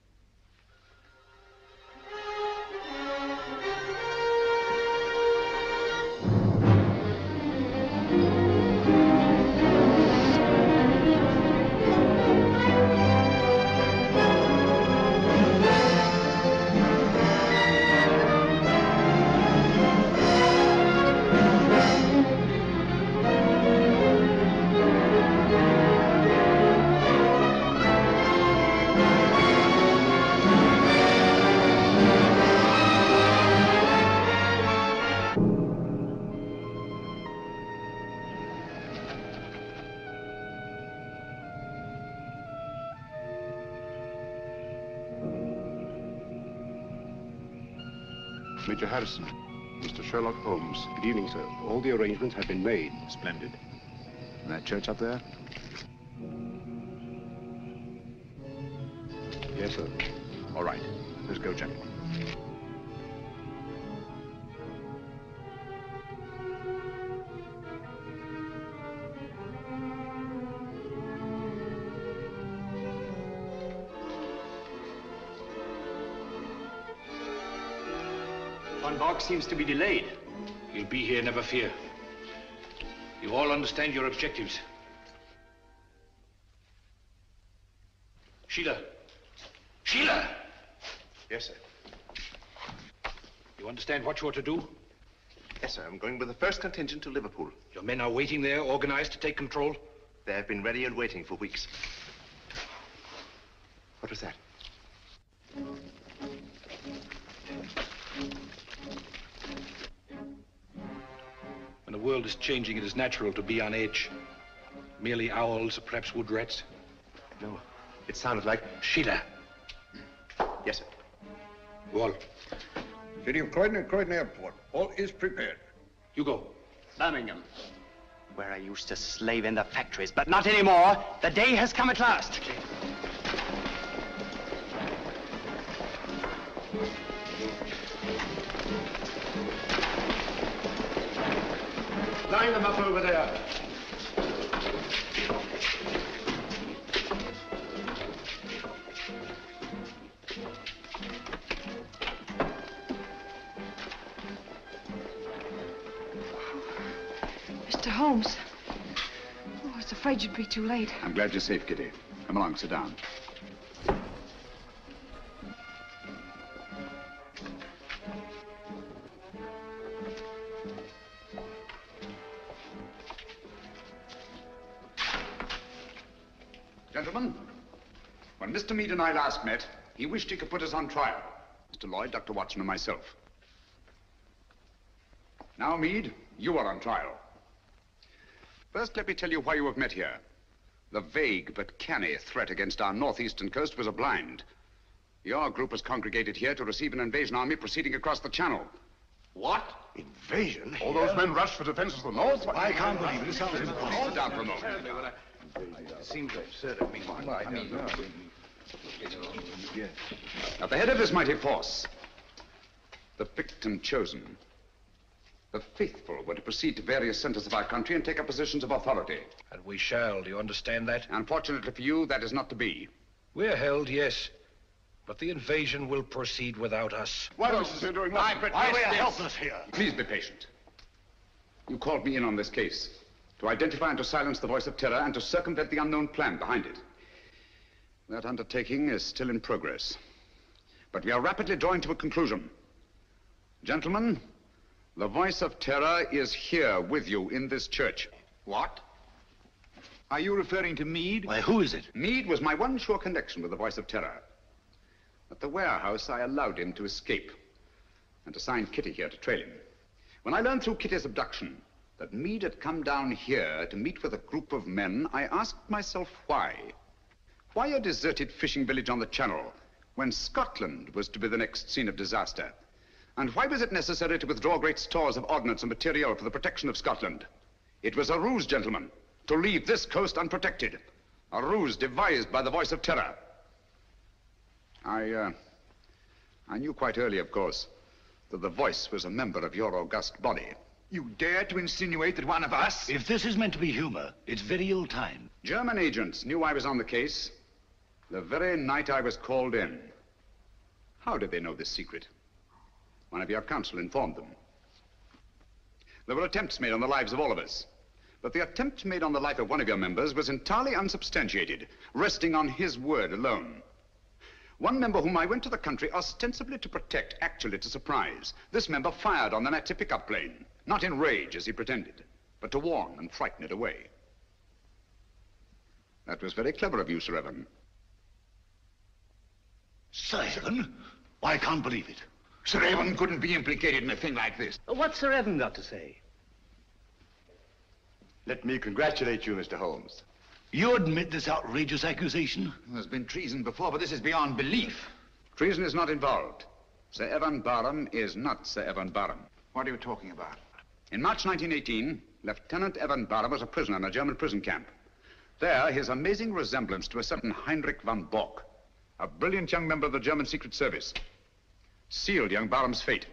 Harrison, Mr. Sherlock Holmes. Good evening, sir. All the arrangements have been made. Splendid. And that church up there? Yes, sir. All right. Let's go, gentlemen. Seems to be delayed. He'll be here, never fear. You all understand your objectives. Sheila. Sheila! Yes, sir. You understand what you're to do? Yes, sir. I'm going with the first contingent to Liverpool. Your men are waiting there, organized to take control? They have been ready and waiting for weeks. What was that? World is changing, it is natural to be on edge. Merely owls or perhaps wood rats. No. It sounded like... Sheila. Yes, sir. Wall. City of Croydon and Croydon Airport. All is prepared. You go. Birmingham, where I used to slave in the factories, but not anymore. The day has come at last. Line them up over there. Mr. Holmes. Oh, I was afraid you'd be too late. I'm glad you're safe, Kitty. Come along, sit down. Mr. Meade and I last met, he wished he could put us on trial. Mr. Lloyd, Dr. Watson, and myself. Now, Meade, you are on trial. First, let me tell you why you have met here. The vague but canny threat against our northeastern coast was a blind. Your group was congregated here to receive an invasion army proceeding across the channel. What? Invasion? All those men rushed for defense of the north? I can't believe it. It sounds impossible. Sit down for a moment. It seems absurd of me. I mean, At the head of this mighty force, the picked and chosen, the faithful were to proceed to various centers of our country and take up positions of authority. And we shall. Do you understand that? Unfortunately for you, that is not to be. We're held, yes. But the invasion will proceed without us. Why was this doing nothing? I protest Why we are this. helpless here? Please be patient. You called me in on this case to identify and to silence the voice of terror, and to circumvent the unknown plan behind it. That undertaking is still in progress. But we are rapidly drawing to a conclusion. Gentlemen, the voice of terror is here with you in this church. What? Are you referring to Meade? Why, who is it? Meade was my one sure connection with the voice of terror. At the warehouse, I allowed him to escape and assigned Kitty here to trail him. When I learned through Kitty's abduction that Meade had come down here to meet with a group of men, I asked myself why. Why a deserted fishing village on the Channel when Scotland was to be the next scene of disaster? And why was it necessary to withdraw great stores of ordnance and material for the protection of Scotland? It was a ruse, gentlemen, to leave this coast unprotected. A ruse devised by the voice of terror. I, uh, I knew quite early, of course, that the voice was a member of your august body. You dare to insinuate that one of us... If this is meant to be humor, it's very ill timed. German agents knew I was on the case the very night I was called in. How did they know this secret? One of your counsel informed them. There were attempts made on the lives of all of us. But the attempt made on the life of one of your members was entirely unsubstantiated, resting on his word alone. One member whom I went to the country ostensibly to protect, actually to surprise. This member fired on the Nazi pickup plane, not in rage as he pretended, but to warn and frighten it away. That was very clever of you, Sir Evan. Sir Evan? I can't believe it. Sir Evan couldn't be implicated in a thing like this. What's Sir Evan got to say? Let me congratulate you, Mr. Holmes. You admit this outrageous accusation? There's been treason before, but this is beyond belief. Treason is not involved. Sir Evan Barham is not Sir Evan Barham. What are you talking about? In March 1918, Lieutenant Evan Barham was a prisoner in a German prison camp. There, his amazing resemblance to a certain Heinrich von Bock, a brilliant young member of the German Secret Service, sealed young Barham's fate.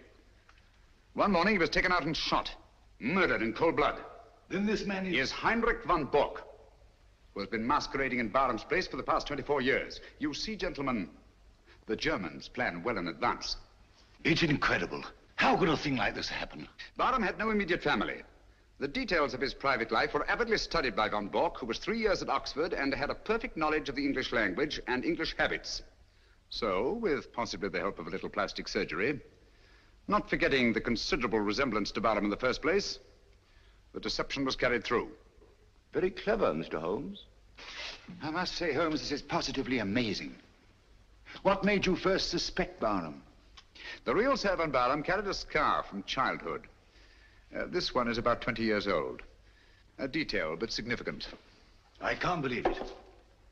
One morning, he was taken out and shot, murdered in cold blood. Then this man is... Is Heinrich von Bock, who has been masquerading in Barham's place for the past 24 years. You see, gentlemen, the Germans plan well in advance. It's incredible. How could a thing like this happen? Barham had no immediate family. The details of his private life were avidly studied by von Bock, who was three years at Oxford and had a perfect knowledge of the English language and English habits. So, with possibly the help of a little plastic surgery, not forgetting the considerable resemblance to Barham in the first place, the deception was carried through. Very clever, Mr. Holmes. I must say, Holmes, this is positively amazing. What made you first suspect Barham? The real Sir Barham carried a scar from childhood. Uh, this one is about 20 years old. A detail, but significant. I can't believe it.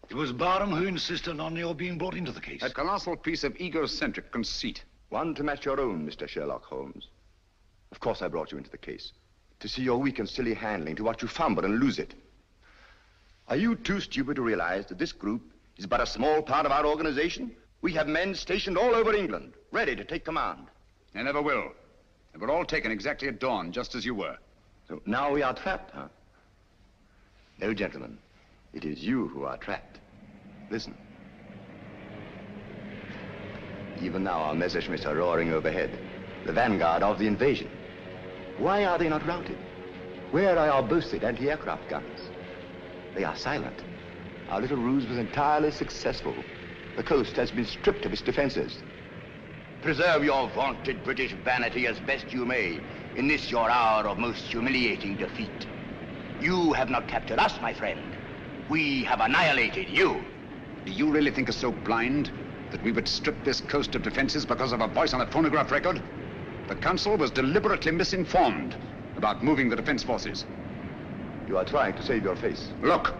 It was Barham who insisted on your being brought into the case. A colossal piece of egocentric conceit. One to match your own, Mr. Sherlock Holmes. Of course I brought you into the case. To see your weak and silly handling, to watch you fumble and lose it. Are you too stupid to realize that this group is but a small part of our organization? We have men stationed all over England, ready to take command. They never will. They were all taken exactly at dawn, just as you were. So now we are trapped, huh? No, gentlemen. It is you who are trapped. Listen. Even now our Messerschmitts are roaring overhead, the vanguard of the invasion. Why are they not routed? Where are our boasted anti-aircraft guns? They are silent. Our little ruse was entirely successful. The coast has been stripped of its defenses. Preserve your vaunted British vanity as best you may in this your hour of most humiliating defeat. You have not captured us, my friend. We have annihilated you. Do you really think us so blind that we would strip this coast of defenses because of a voice on a phonograph record? The Council was deliberately misinformed about moving the defense forces. You are trying to save your face. Look,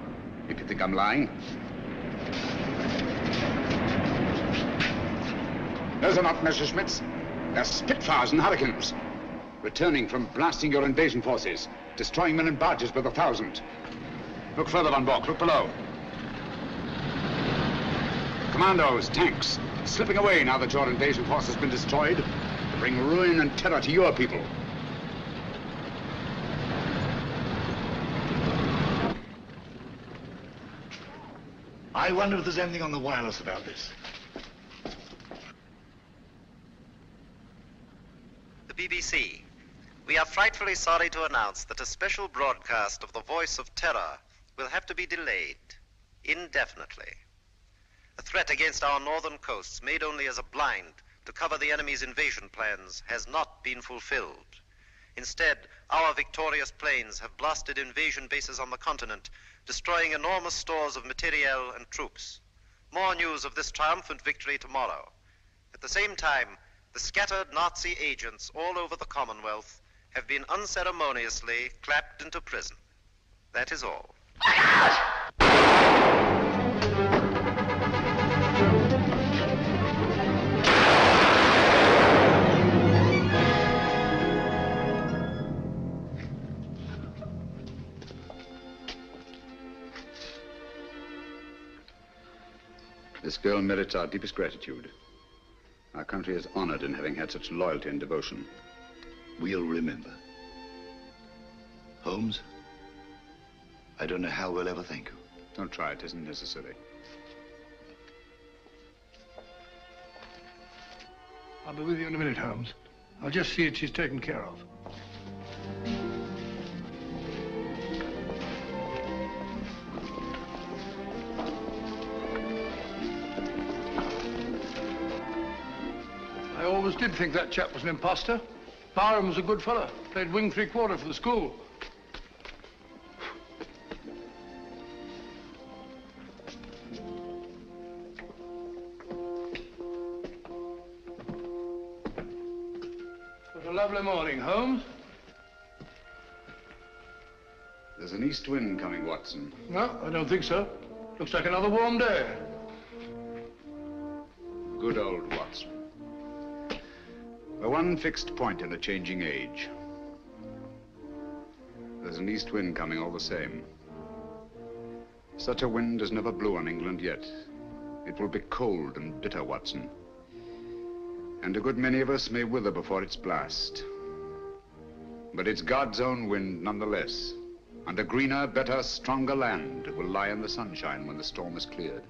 if you think I'm lying. Those are not Messerschmitts. They're Spitfires and Hurricanes. Returning from blasting your invasion forces, destroying men and barges by the thousand. Look further, Von Bock. Look below. Commandos, tanks, slipping away now that your invasion force has been destroyed to bring ruin and terror to your people. I wonder if there's anything on the wireless about this. BBC. We are frightfully sorry to announce that a special broadcast of the Voice of Terror will have to be delayed indefinitely. A threat against our northern coasts, made only as a blind to cover the enemy's invasion plans, has not been fulfilled. Instead, our victorious planes have blasted invasion bases on the continent, destroying enormous stores of materiel and troops. More news of this triumphant victory tomorrow. At the same time, the scattered Nazi agents all over the Commonwealth have been unceremoniously clapped into prison. That is all. This girl merits our deepest gratitude. Our country is honored in having had such loyalty and devotion. We'll remember. Holmes, I don't know how we'll ever thank you. Don't try, it isn't necessary. I'll be with you in a minute, Holmes. I'll just see that she's taken care of. Always did think that chap was an imposter. Barham was a good fellow. Played wing three-quarter for the school. What a lovely morning, Holmes. There's an east wind coming, Watson. No, I don't think so. Looks like another warm day. Fixed point in a changing age. There's an east wind coming all the same. Such a wind has never blew on England yet. It will be cold and bitter, Watson. And a good many of us may wither before its blast. But it's God's own wind nonetheless. And a greener, better, stronger land will lie in the sunshine when the storm is cleared.